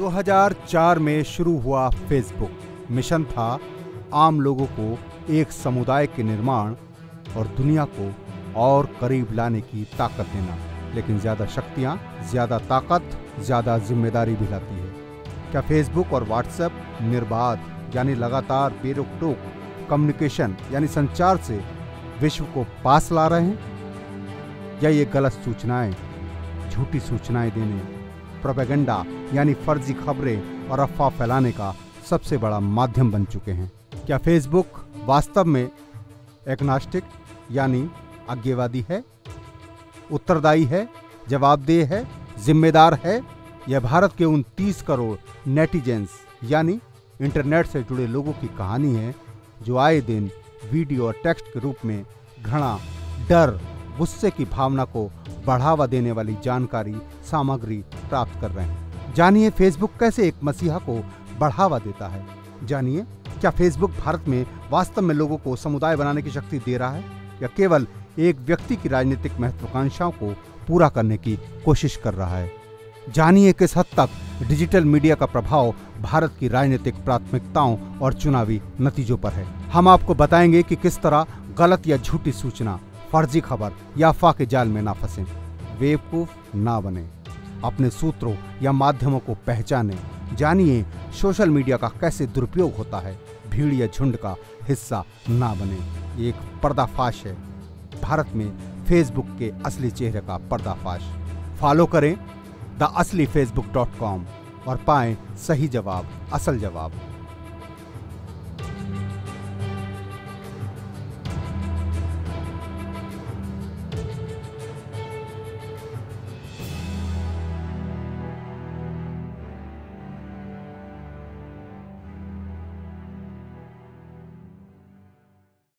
2004 में शुरू हुआ फेसबुक। मिशन था आम लोगों को एक समुदाय के निर्माण और दुनिया को और करीब लाने की ताकत देना। लेकिन ज़्यादा शक्तियाँ, ज़्यादा ताकत, ज़्यादा ज़िम्मेदारी भी लाती है। क्या फेसबुक और व्हाट्सएप निर्बाध, यानी लगातार बेरोक टोक कम्युनिकेशन, यानी संचार से विश्व को पास ला रहे हैं? या ये गलत सूचनाएँ, झूठी सूचनाएँ देने, प्रोपेगेंडा यानी फर्जी खबरें और अफवाह फैलाने का सबसे बड़ा माध्यम बन चुके हैं। क्या फेसबुक वास्तव में एग्नास्टिक यानी आज्ञावादी है? उत्तरदायी है? जवाबदेह है? जिम्मेदार है? यह भारत के उन 30 करोड़ नेटिजेंस यानी इंटरनेट से जुड़े लोगों की कहानी है, जो आए दिन वीडियो और टेक्स्ट के रूप में घृणा, डर, गुस्से की भावना को बढ़ावा देने वाली जानकारी, सामग्री प्राप्त कर रहे हैं। जानिए फेसबुक कैसे एक मसीहा को बढ़ावा देता है। जानिए, क्या फेसबुक भारत में वास्तव में लोगों को समुदाय बनाने की शक्ति दे रहा है? या केवल एक व्यक्ति की राजनीतिक महत्वाकांक्षाओं को पूरा करने की कोशिश कर रहा है? जानिए किस हद तक डिजिटल मीडिया का प्रभाव भारत की राजनीतिक प्राथमिकताओं और चुनावी नतीजों पर है। हम आपको बताएँगे कि किस तरह गलत या झूठी सूचना, फर्जी खबर या अफवाह के जाल में ना फंसे। बेवकूफ़ ना बने। अपने सूत्रों या माध्यमों को पहचाने, जानिए सोशल मीडिया का कैसे दुरुपयोग होता है। भीड़ या झुंड का हिस्सा ना बने। एक पर्दाफाश है। भारत में फेसबुक के असली चेहरे का पर्दाफाश। फॉलो करें द असली फेसबुक डॉट कॉम और पाएँ सही जवाब, असल जवाब।